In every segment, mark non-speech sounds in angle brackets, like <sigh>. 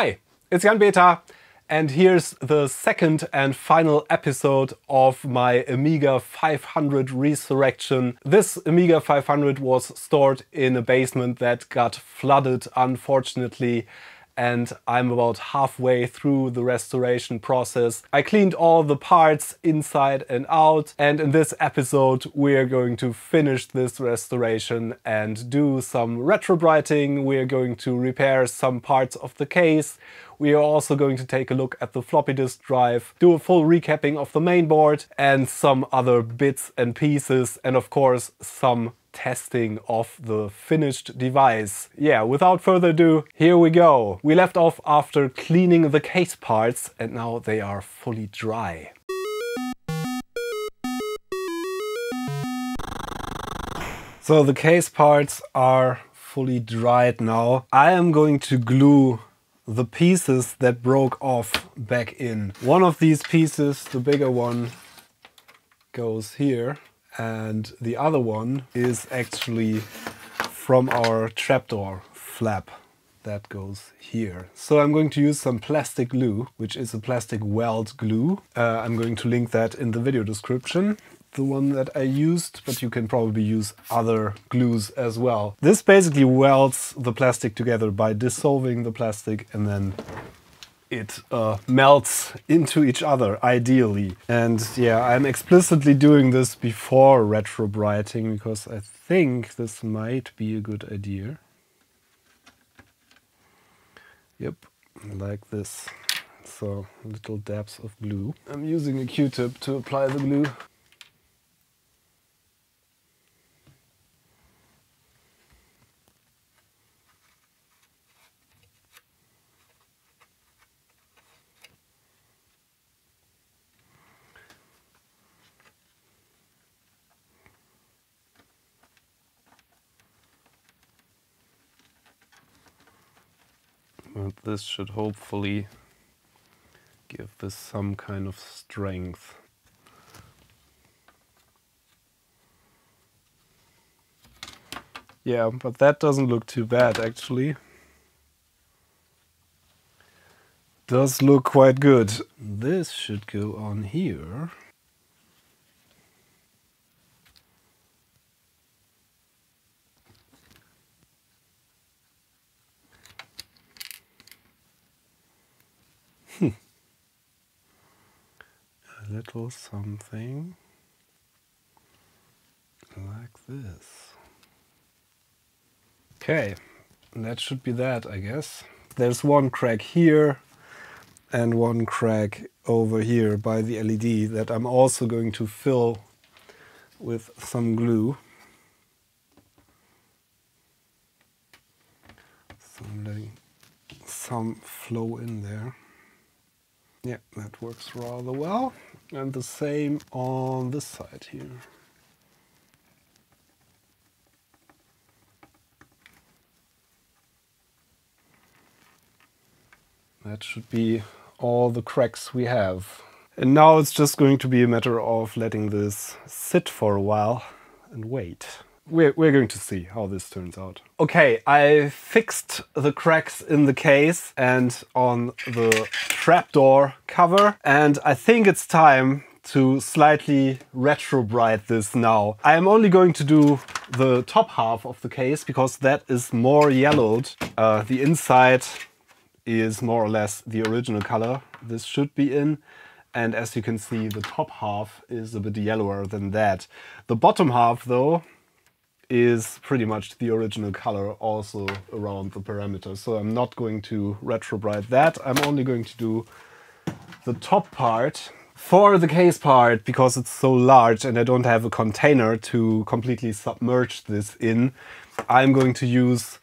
Hi, it's Jan Beta, and here's the second and final episode of my Amiga 500 resurrection. This Amiga 500 was stored in a basement that got flooded, unfortunately, and I'm about halfway through the restoration process. I cleaned all the parts inside and out and in this episode we're going to finish this restoration and do some retrobrighting. We're going to repair some parts of the case. We are also going to take a look at the floppy disk drive, do a full recapping of the mainboard and some other bits and pieces and of course some testing of the finished device. Yeah, without further ado, here we go. We left off after cleaning the case parts and now they are fully dry. So the case parts are fully dried now. I am going to glue the pieces that broke off back in. One of these pieces, the bigger one, goes here and the other one is actually from our trapdoor flap that goes here. So I'm going to use some plastic glue, which is a plastic weld glue. Uh, I'm going to link that in the video description the one that I used, but you can probably use other glues as well. This basically welds the plastic together by dissolving the plastic and then it uh, melts into each other, ideally. And yeah, I'm explicitly doing this before retrobrighting because I think this might be a good idea. Yep, like this. So little dabs of glue. I'm using a Q-tip to apply the glue. But this should hopefully give this some kind of strength. Yeah, but that doesn't look too bad actually. Does look quite good. This should go on here. A little something like this. Okay, that should be that, I guess. There's one crack here and one crack over here by the LED that I'm also going to fill with some glue. So I'm letting some flow in there. Yeah, that works rather well. And the same on this side here. That should be all the cracks we have. And now it's just going to be a matter of letting this sit for a while and wait. We're, we're going to see how this turns out. Okay, I fixed the cracks in the case and on the trapdoor cover and I think it's time to slightly retrobright this now. I am only going to do the top half of the case because that is more yellowed. Uh, the inside is more or less the original color this should be in. And as you can see, the top half is a bit yellower than that. The bottom half, though, is pretty much the original color also around the parameter. So I'm not going to retrobright that. I'm only going to do the top part. For the case part, because it's so large and I don't have a container to completely submerge this in, I'm going to use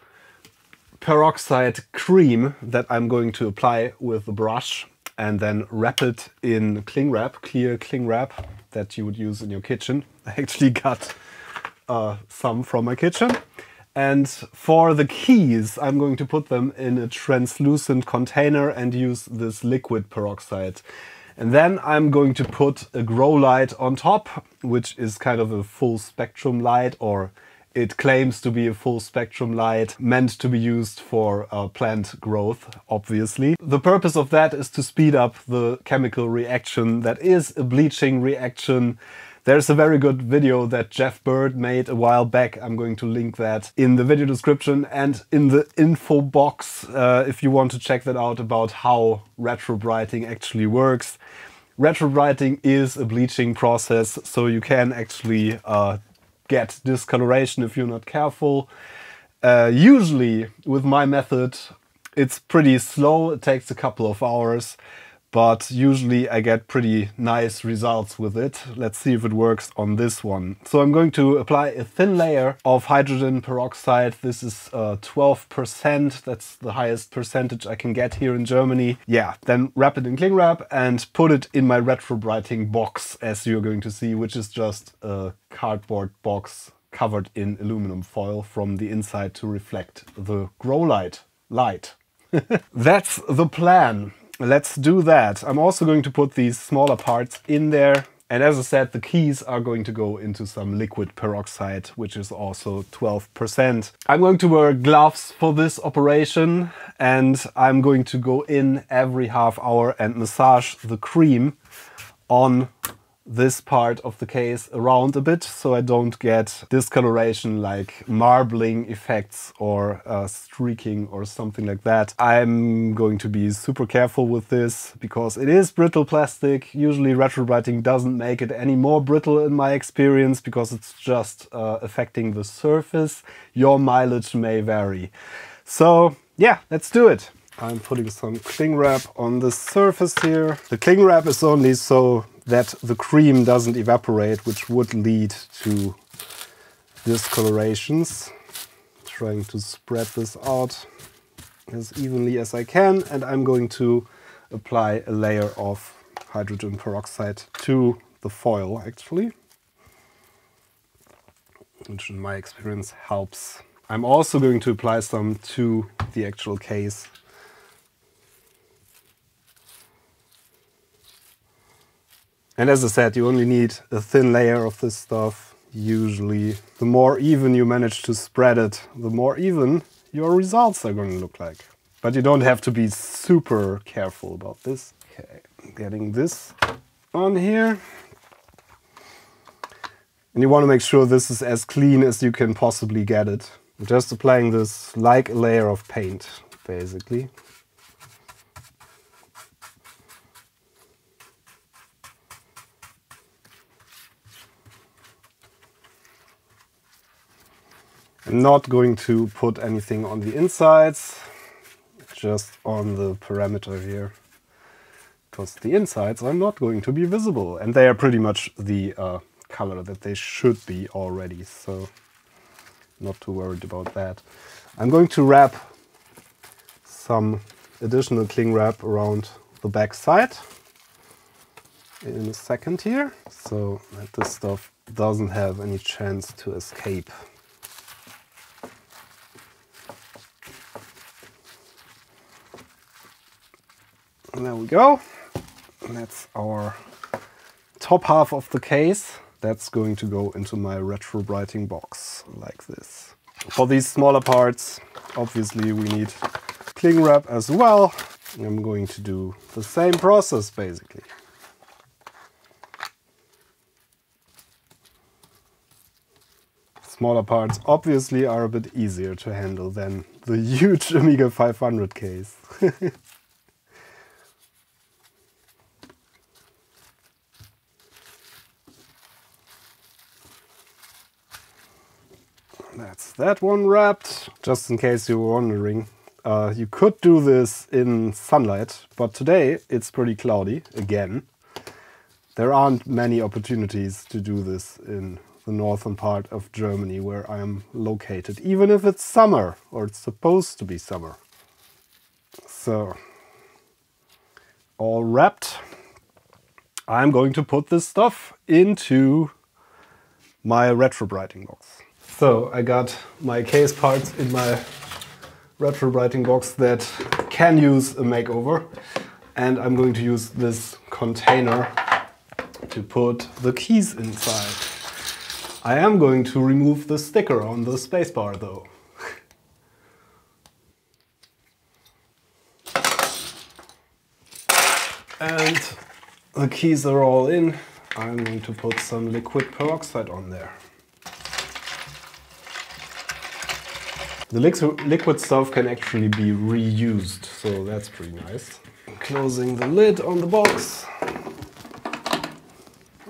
peroxide cream that I'm going to apply with the brush and then wrap it in cling wrap, clear cling wrap that you would use in your kitchen. <laughs> I actually got uh, some from my kitchen. And for the keys, I'm going to put them in a translucent container and use this liquid peroxide. And then I'm going to put a grow light on top, which is kind of a full spectrum light or It claims to be a full spectrum light meant to be used for uh, plant growth, obviously. The purpose of that is to speed up the chemical reaction that is a bleaching reaction there's a very good video that Jeff Bird made a while back. I'm going to link that in the video description and in the info box uh, if you want to check that out about how retrobrighting actually works. Retrobrighting is a bleaching process, so you can actually uh, get discoloration if you're not careful. Uh, usually with my method, it's pretty slow. It takes a couple of hours but usually I get pretty nice results with it. Let's see if it works on this one. So I'm going to apply a thin layer of hydrogen peroxide. This is 12%, uh, that's the highest percentage I can get here in Germany. Yeah, then wrap it in cling wrap and put it in my retrobrighting box as you're going to see, which is just a cardboard box covered in aluminum foil from the inside to reflect the grow light light. <laughs> That's the plan let's do that. I'm also going to put these smaller parts in there. And as I said, the keys are going to go into some liquid peroxide, which is also 12%. I'm going to wear gloves for this operation and I'm going to go in every half hour and massage the cream on this part of the case around a bit so I don't get discoloration like marbling effects or uh, streaking or something like that. I'm going to be super careful with this because it is brittle plastic. Usually retrobrighting doesn't make it any more brittle in my experience because it's just uh, affecting the surface. Your mileage may vary. So yeah, let's do it. I'm putting some cling wrap on the surface here. The cling wrap is only so that the cream doesn't evaporate, which would lead to discolorations. Trying to spread this out as evenly as I can, and I'm going to apply a layer of hydrogen peroxide to the foil, actually, which in my experience helps. I'm also going to apply some to the actual case And as I said, you only need a thin layer of this stuff, usually. The more even you manage to spread it, the more even your results are going to look like. But you don't have to be super careful about this. Okay, getting this on here. And you want to make sure this is as clean as you can possibly get it. just applying this like a layer of paint, basically. I'm not going to put anything on the insides, just on the perimeter here. Because the insides are not going to be visible and they are pretty much the uh, color that they should be already, so not too worried about that. I'm going to wrap some additional cling wrap around the back side in a second here, so that this stuff doesn't have any chance to escape. And there we go. And that's our top half of the case. That's going to go into my retrobrighting box like this. For these smaller parts, obviously we need cling wrap as well. I'm going to do the same process basically. Smaller parts obviously are a bit easier to handle than the <laughs> huge Amiga 500 case. <laughs> That's that one wrapped. Just in case you were wondering, uh, you could do this in sunlight, but today it's pretty cloudy again. There aren't many opportunities to do this in the northern part of Germany where I am located, even if it's summer or it's supposed to be summer. So, all wrapped. I'm going to put this stuff into my retrobrighting box. So I got my case parts in my retrobrighting box that can use a makeover and I'm going to use this container to put the keys inside. I am going to remove the sticker on the spacebar though. and the keys are all in. I'm going to put some liquid peroxide on there. The liquid stuff can actually be reused, so that's pretty nice. Closing the lid on the box.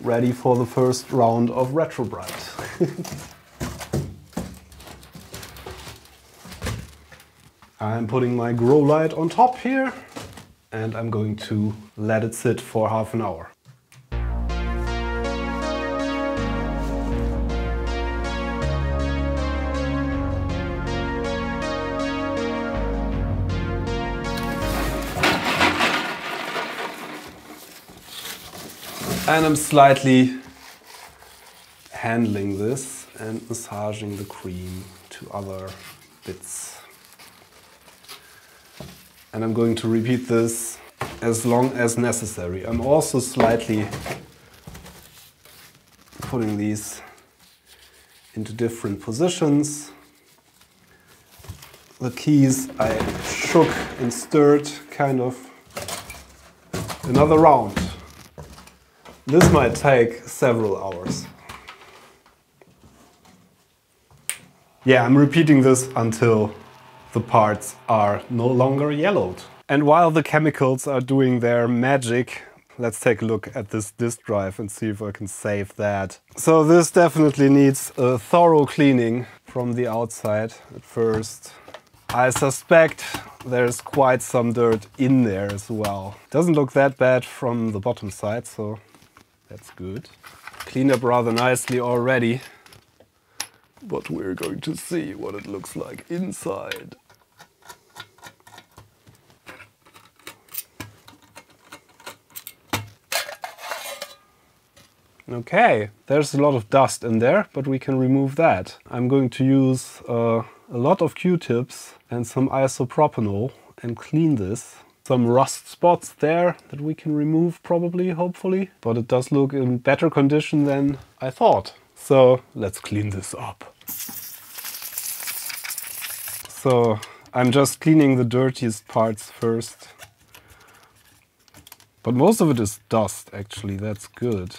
Ready for the first round of Retrobrite. <laughs> I'm putting my grow light on top here and I'm going to let it sit for half an hour. And I'm slightly handling this and massaging the cream to other bits. And I'm going to repeat this as long as necessary. I'm also slightly putting these into different positions. The keys I shook and stirred kind of another round. This might take several hours. Yeah, I'm repeating this until the parts are no longer yellowed. And while the chemicals are doing their magic, let's take a look at this disk drive and see if I can save that. So this definitely needs a thorough cleaning from the outside at first. I suspect there's quite some dirt in there as well. Doesn't look that bad from the bottom side, so that's good. Cleaned up rather nicely already. But we're going to see what it looks like inside. Okay, there's a lot of dust in there, but we can remove that. I'm going to use uh, a lot of Q-tips and some isopropanol and clean this some rust spots there that we can remove probably, hopefully. But it does look in better condition than I thought. So let's clean this up. So I'm just cleaning the dirtiest parts first. But most of it is dust actually, that's good.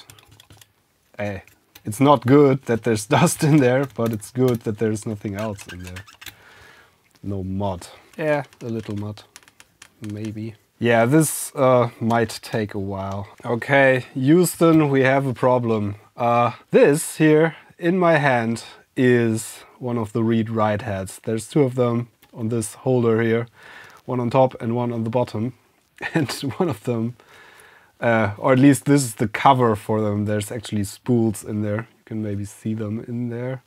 Eh, it's not good that there's <laughs> dust in there, but it's good that there's nothing else in there. No mud. Yeah, a little mud maybe. Yeah, this uh, might take a while. Okay, Houston, we have a problem. Uh, this here in my hand is one of the read-write heads. There's two of them on this holder here, one on top and one on the bottom. <laughs> And one of them, uh, or at least this is the cover for them, there's actually spools in there. You can maybe see them in there.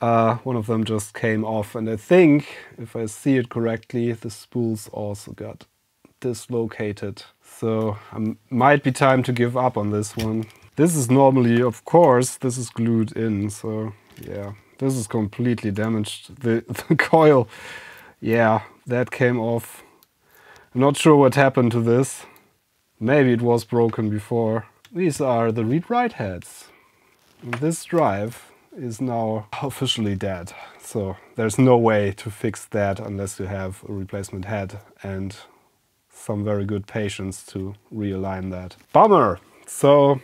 Uh, one of them just came off and I think, if I see it correctly, the spools also got dislocated. So um, might be time to give up on this one. This is normally, of course, this is glued in, so yeah, this is completely damaged. The, <laughs> the coil, yeah, that came off. I'm not sure what happened to this. Maybe it was broken before. These are the read-write heads. This drive is now officially dead. So there's no way to fix that unless you have a replacement head and some very good patience to realign that. Bummer! So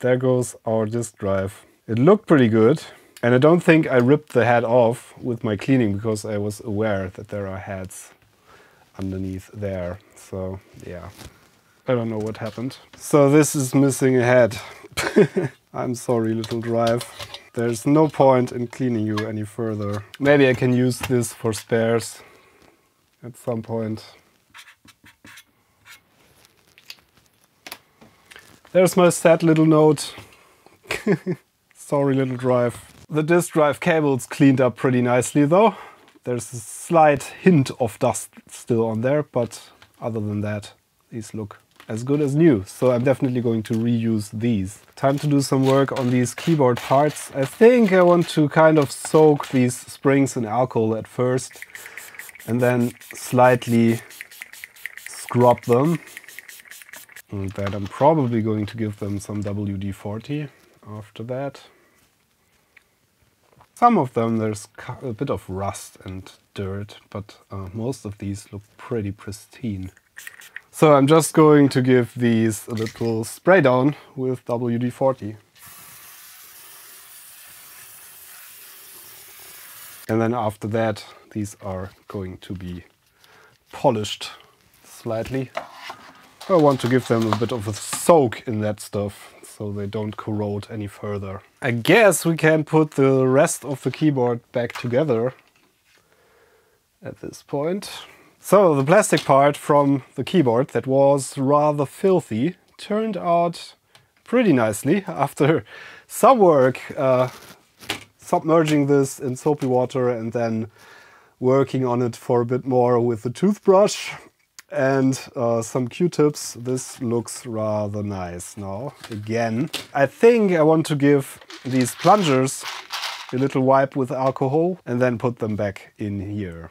there goes our disk drive. It looked pretty good. And I don't think I ripped the head off with my cleaning because I was aware that there are heads underneath there. So yeah, I don't know what happened. So this is missing a head. <laughs> I'm sorry, little drive. There's no point in cleaning you any further. Maybe I can use this for spares at some point. There's my sad little note. <laughs> Sorry little drive. The disk drive cable's cleaned up pretty nicely though. There's a slight hint of dust still on there, but other than that, these look as good as new. So I'm definitely going to reuse these. Time to do some work on these keyboard parts. I think I want to kind of soak these springs in alcohol at first and then slightly scrub them. And then I'm probably going to give them some WD-40 after that. Some of them there's a bit of rust and dirt, but uh, most of these look pretty pristine. So I'm just going to give these a little spray down with WD-40. And then after that, these are going to be polished slightly. I want to give them a bit of a soak in that stuff so they don't corrode any further. I guess we can put the rest of the keyboard back together at this point. So the plastic part from the keyboard that was rather filthy turned out pretty nicely after some work uh, submerging this in soapy water and then working on it for a bit more with the toothbrush and uh, some q-tips. This looks rather nice now, again. I think I want to give these plungers a little wipe with alcohol and then put them back in here.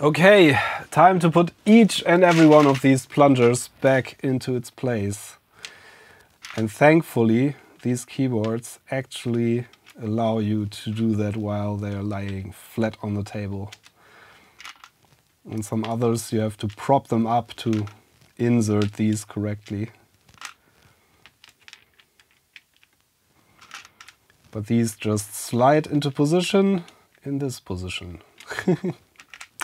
Okay, time to put each and every one of these plungers back into its place. And thankfully, these keyboards actually allow you to do that while they're lying flat on the table. And some others you have to prop them up to insert these correctly. But these just slide into position in this position. <laughs>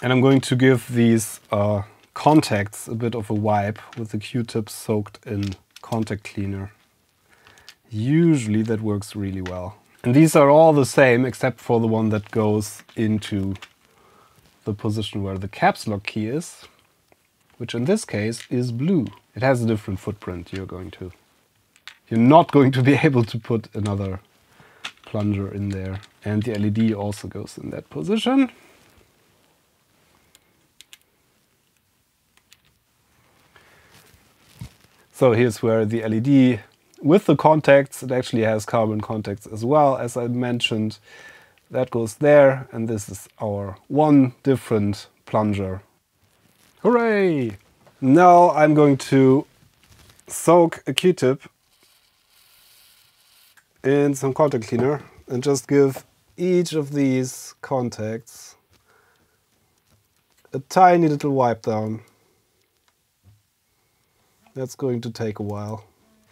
And I'm going to give these uh, contacts a bit of a wipe with the Q-tips soaked in contact cleaner. Usually that works really well. And these are all the same except for the one that goes into the position where the caps lock key is, which in this case is blue. It has a different footprint you're going to. You're not going to be <laughs> able to put another plunger in there. And the LED also goes in that position. So here's where the LED with the contacts, it actually has carbon contacts as well, as I mentioned. That goes there, and this is our one different plunger. Hooray! Now I'm going to soak a Q-tip in some contact cleaner and just give each of these contacts a tiny little wipe down. That's going to take a while.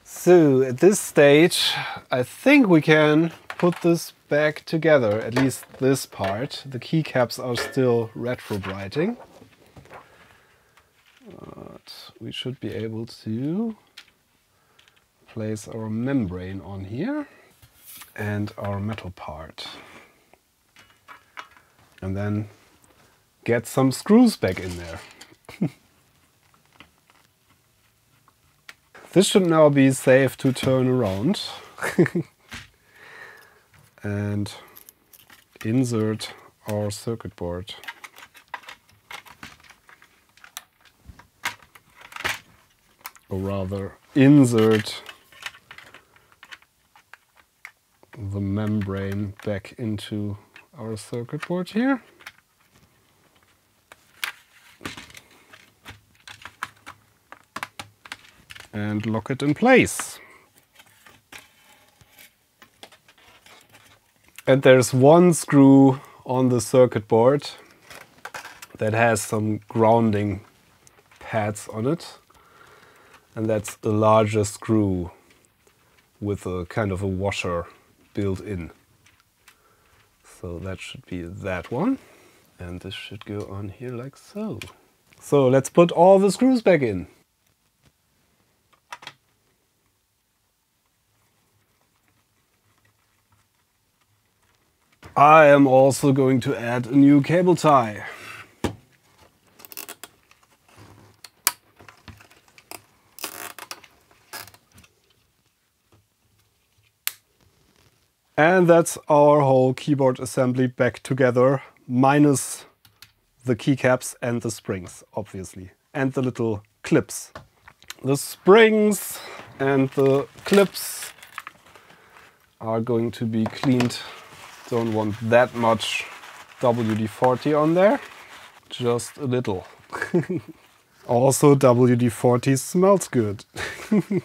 So at this stage, I think we can put this back together, at least this part. The keycaps are still retrobrighting. But we should be able to place our membrane on here and our metal part. And then get some screws back in there. This should now be safe to turn around. <laughs> and insert our circuit board. Or rather, insert the membrane back into our circuit board here. And lock it in place. And there's one screw on the circuit board that has some grounding pads on it. And that's the larger screw with a kind of a washer built in. So that should be that one. And this should go on here like so. So let's put all the screws back in. I am also going to add a new cable tie. And that's our whole keyboard assembly back together, minus the keycaps and the springs, obviously, and the little clips. The springs and the clips are going to be cleaned don't want that much WD-40 on there. Just a little. <laughs> also WD-40 smells good. <laughs>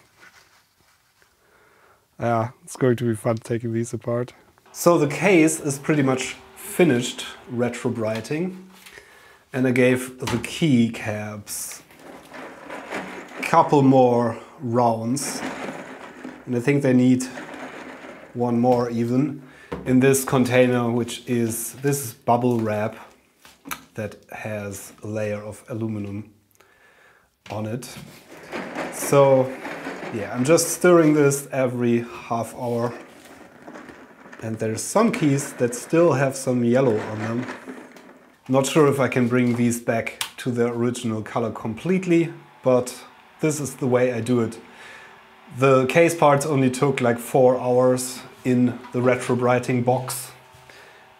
yeah, it's going to be fun taking these apart. So the case is pretty much finished retrobrighting and I gave the key caps a couple more rounds and I think they need one more even in this container which is this bubble wrap that has a layer of aluminum on it. So yeah I'm just stirring this every half hour. And there's some keys that still have some yellow on them. Not sure if I can bring these back to their original color completely but this is the way I do it. The case parts only took like four hours in the retrobrighting box,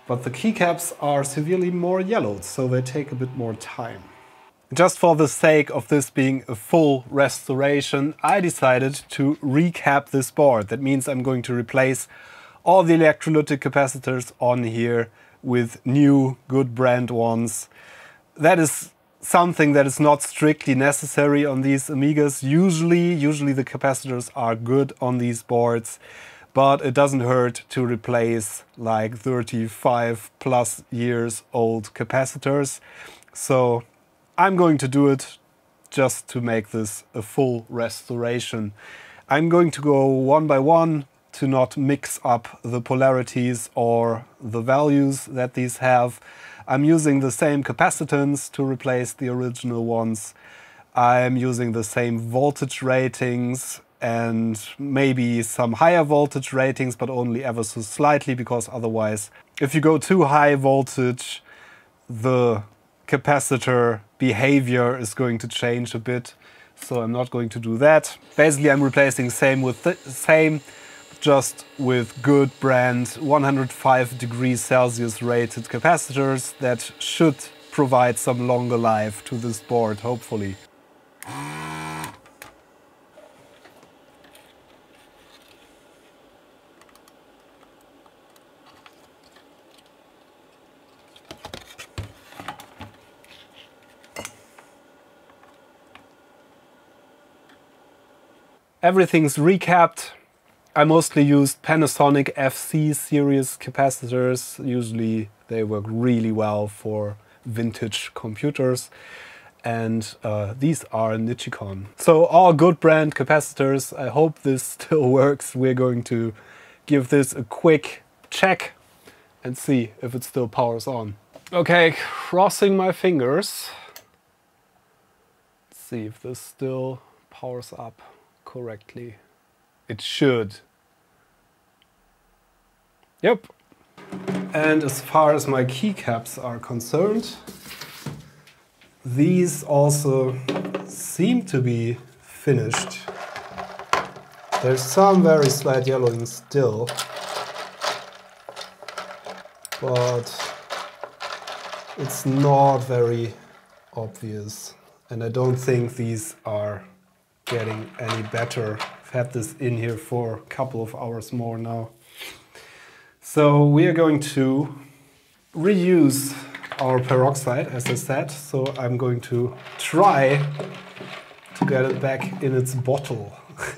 but the keycaps are severely more yellowed, so they take a bit more time. Just for the sake of this being a full restoration, I decided to recap this board. That means I'm going to replace all the electrolytic capacitors on here with new good brand ones. That is something that is not strictly necessary on these Amigas. Usually, usually the capacitors are good on these boards, but it doesn't hurt to replace like 35 plus years old capacitors. So I'm going to do it just to make this a full restoration. I'm going to go one by one to not mix up the polarities or the values that these have. I'm using the same capacitance to replace the original ones. I'm using the same voltage ratings and maybe some higher voltage ratings, but only ever so slightly because otherwise, if you go too high voltage, the capacitor behavior is going to change a bit. So I'm not going to do that. Basically, I'm replacing same with same just with good brand 105 degrees Celsius rated capacitors that should provide some longer life to this board, hopefully. Everything's recapped, I mostly used Panasonic FC series capacitors. Usually they work really well for vintage computers. And uh, these are Nichicon. So all good brand capacitors. I hope this <laughs> still works. We're going to give this a quick check and see if it still powers on. Okay, crossing my fingers. Let's see if this still powers up correctly. It should. Yep. And as far as my keycaps are concerned, these also seem to be finished. There's some very slight yellowing still, but it's not very obvious. And I don't think these are getting any better. I've had this in here for a couple of hours more now. So we are going to reuse our peroxide, as I said. So I'm going to try to get it back in its bottle. <laughs>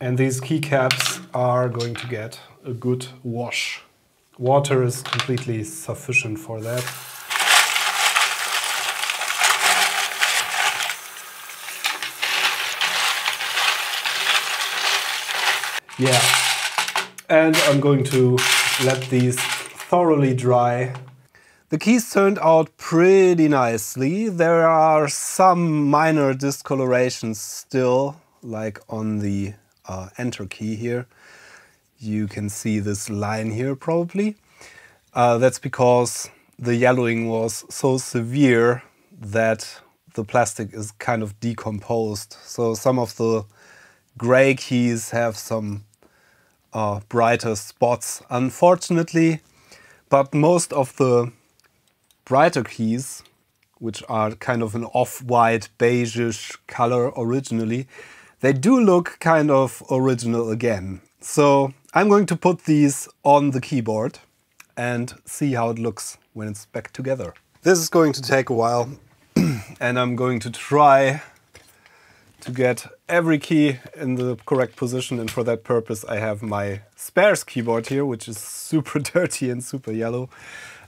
and these keycaps are going to get a good wash. Water is completely sufficient for that. Yeah. And I'm going to let these thoroughly dry. The keys turned out pretty nicely. There are some minor discolorations still, like on the uh, enter key here. You can see this line here probably. Uh, that's because the yellowing was so severe that the plastic is kind of decomposed. So some of the gray keys have some uh, brighter spots, unfortunately. But most of the brighter keys, which are kind of an off-white beigeish color originally, They do look kind of original again. So I'm going to put these on the keyboard and see how it looks when it's back together. This is going to take a while <clears throat> and I'm going to try to get every key in the correct position and for that purpose I have my spares keyboard here which is super <laughs> dirty and super yellow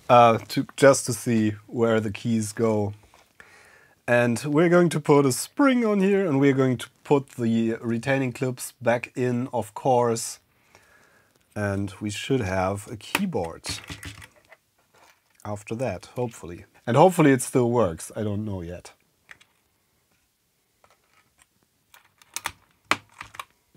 uh, to, just to see where the keys go. And we're going to put a spring on here and we're going to put the retaining clips back in of course and we should have a keyboard after that, hopefully. And hopefully it still works, I don't know yet.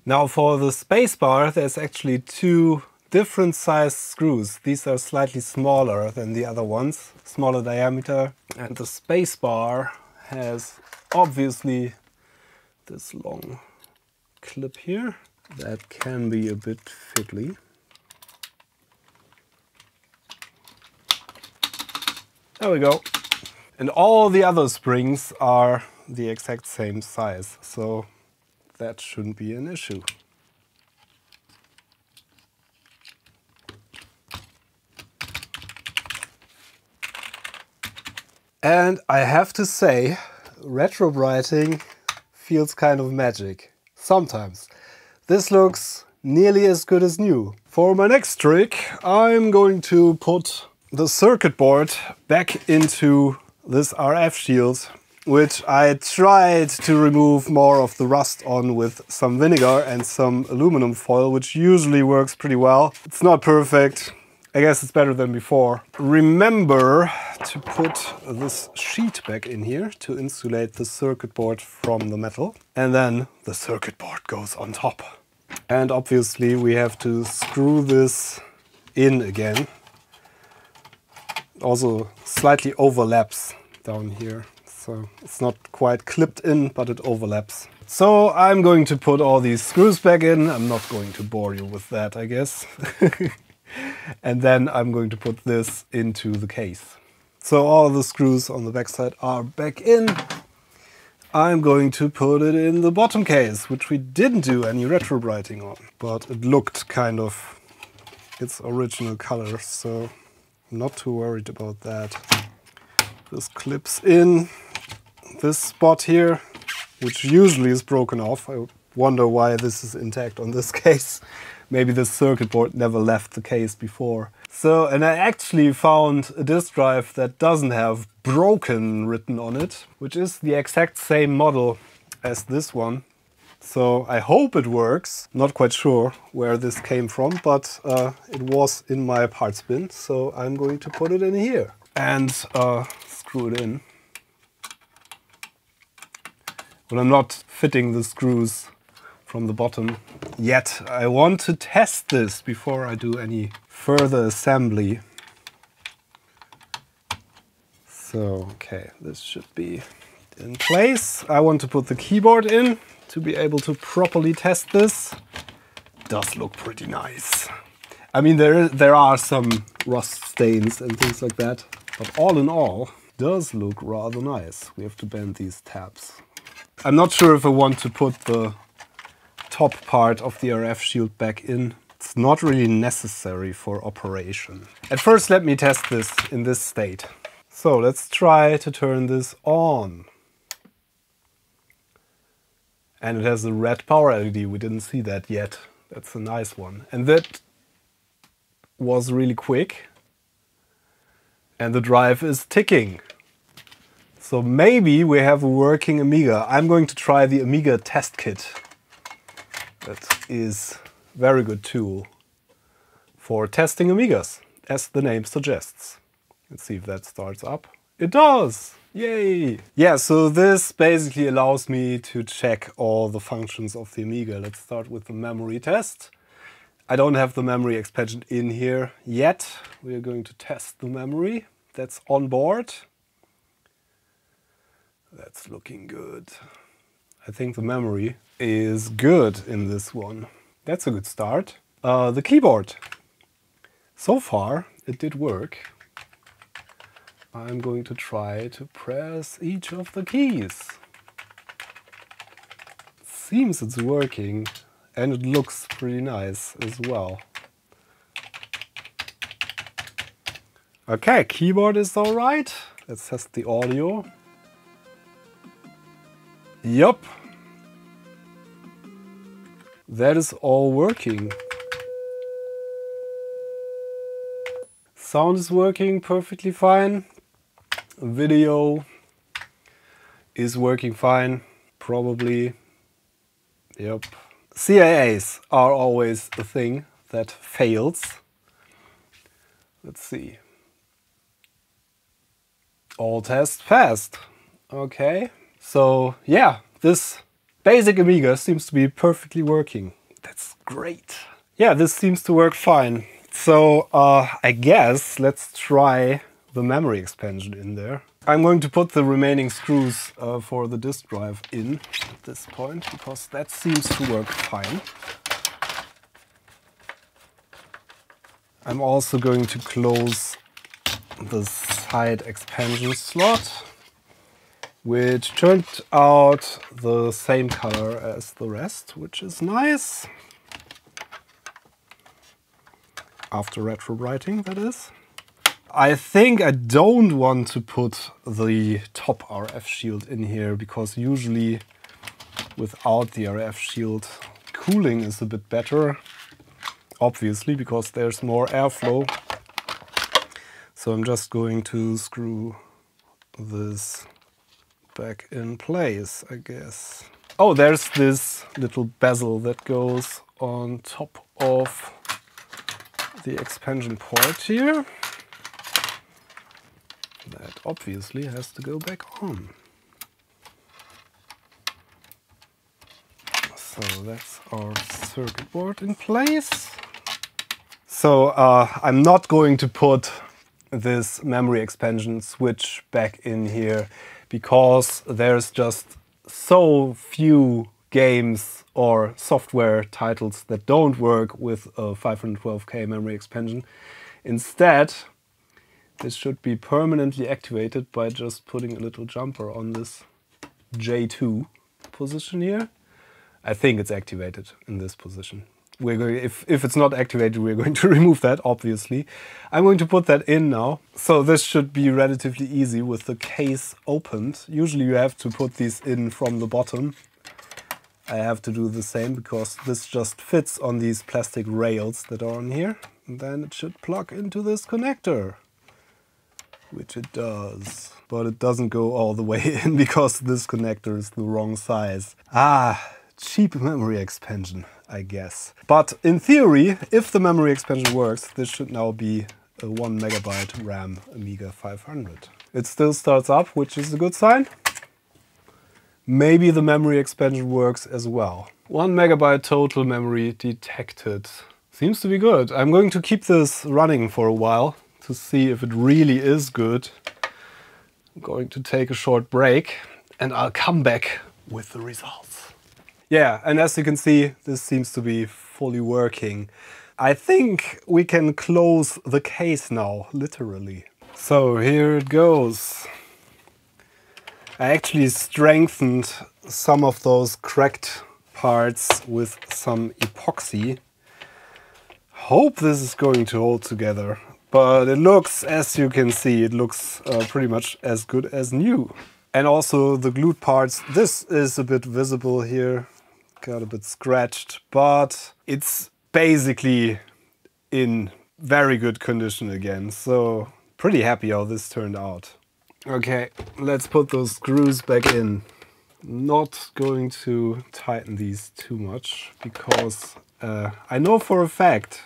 Now for the spacebar, there's actually two different size screws. These are slightly smaller than the other ones, smaller diameter. And the spacebar has obviously this long clip here. That can be a bit fiddly. There we go. And all the other springs are the exact same size. So that shouldn't be an issue. And I have to say, retrobrighting feels kind of magic. Sometimes. This looks nearly as good as new. For my next trick, I'm going to put the circuit board back into this RF shield which I tried to remove more of the rust on with some vinegar and some aluminum foil, which usually works pretty well. It's not perfect. I guess it's better than before. Remember to put this sheet back in here to insulate the circuit board from the metal. And then the circuit board goes on top. And obviously we have to screw this in again. Also slightly overlaps down here so it's not quite clipped in, but it overlaps. So I'm going to put all these screws back in. I'm not going to bore you with that, I guess. <laughs> and then I'm going to put this into the case. So all the screws on the backside are back in. I'm going to put it in the bottom case, which we didn't do any retrobrighting on, but it looked kind of its original color, so Not too worried about that. This clips in this spot here, which usually is broken off. I wonder why this is intact on this <laughs> case. Maybe the circuit board never left the case before. So, and I actually found a disk drive that doesn't have broken written on it, which is the exact same model as this one. So I hope it works. Not quite sure where this came from, but uh, it was in my parts bin. So I'm going to put it in here and uh, screw it in. But I'm not fitting the screws from the bottom yet. I want to test this before I do any further assembly. So, okay, this should be in place. I want to put the keyboard in to be able to properly test this. Does look pretty nice. I mean, there, there are some rust stains and things like that, but all in all, does look rather nice. We have to bend these tabs. I'm not sure if I want to put the top part of the RF shield back in. It's not really necessary for operation. At first let me test this in this state. So let's try to turn this on. And it has a red power LED, we didn't see that yet. That's a nice one. And that was really quick. And the drive is ticking. So maybe we have a working Amiga. I'm going to try the Amiga test kit. That is a very good tool for testing Amigas, as the name suggests. Let's see if that starts up. It does! Yay! Yeah, so this basically allows me to check all the functions of the Amiga. Let's start with the memory test. I don't have the memory expansion in here yet. We are going to test the memory that's on board. That's looking good. I think the memory is good in this one. That's a good start. Uh, the keyboard. So far, it did work. I'm going to try to press each of the keys. seems it's working and it looks pretty nice as well. Okay, keyboard is alright. Let's test the audio. Yup. That is all working. Sound is working perfectly fine. Video is working fine, probably. Yep. CIAs are always a thing that fails. Let's see. All tests passed. Okay. So yeah, this basic Amiga seems to be perfectly working. That's great. Yeah, this seems to work fine. So uh, I guess let's try the memory expansion in there. I'm going to put the remaining screws uh, for the disk drive in at this point because that seems to work fine. I'm also going to close the side expansion slot which turned out the same color as the rest, which is nice. After retrobrighting, that is. I think I don't want to put the top RF shield in here because usually without the RF shield cooling is a bit better. Obviously because there's more airflow. So I'm just going to screw this back in place, I guess. Oh, there's this little bezel that goes on top of the expansion port here. That obviously has to go back on. So that's our circuit board in place. So uh, I'm not going to put this memory expansion switch back in here because there's just so few games or software titles that don't work with a 512k memory expansion. Instead, this should be permanently activated by just putting a little jumper on this J2 position here. I think it's activated in this position. We're going, if, if it's not activated, we're going <laughs> to remove that, obviously. I'm going to put that in now. So this should be relatively easy with the case opened. Usually you have to put these in from the bottom. I have to do the same because this just fits on these plastic rails that are on here. And then it should plug into this connector which it does. But it doesn't go all the way in <laughs> because this connector is the wrong size. Ah, cheap memory expansion, I guess. But in theory, if the memory expansion works, this should now be a 1 megabyte RAM Amiga 500. It still starts up, which is a good sign. Maybe the memory expansion works as well. 1 megabyte total memory detected. Seems to be good. I'm going to keep this running for a while to see if it really is good. I'm going to take a short break and I'll come back with the results. Yeah, and as you can see, this seems to be fully working. I think we can close the case now, literally. So here it goes. I actually strengthened some of those cracked parts with some epoxy. Hope this is going to hold together. But it looks, as you can see, it looks uh, pretty much as good as new. And also the glued parts, this is a bit visible here, got a bit scratched, but it's basically in very good condition again. So pretty happy how this turned out. Okay, let's put those screws back in. Not going to tighten these too much because uh, I know for a fact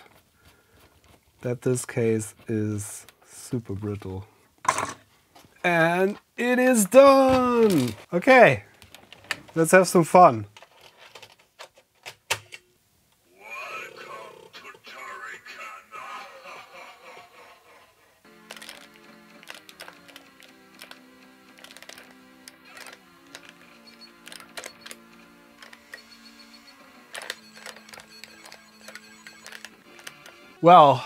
that this case is super brittle. And it is done! Okay, let's have some fun. <laughs> Well,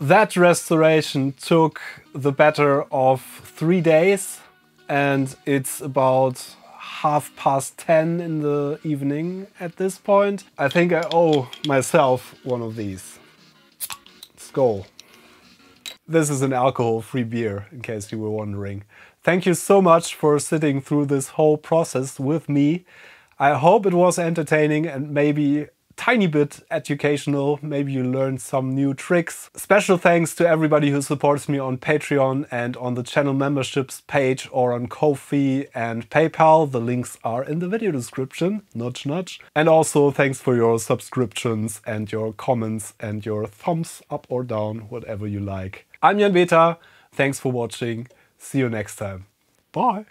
that restoration took the better of three days and it's about half past 10 in the evening at this point. I think I owe myself one of these. Skål. This is an alcohol-free beer, in case you were wondering. Thank you so much for sitting through this whole process with me. I hope it was entertaining and maybe tiny bit educational. Maybe you learned some new tricks. Special thanks to everybody who supports me on Patreon and on the channel memberships page or on Ko-fi and PayPal. The links are in the video description. Nudge, nudge. And also thanks for your subscriptions and your comments and your thumbs up or down, whatever you like. I'm Jan Beta. Thanks for watching. See you next time. Bye.